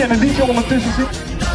7. Moet jij een liedje ondertussen zitten?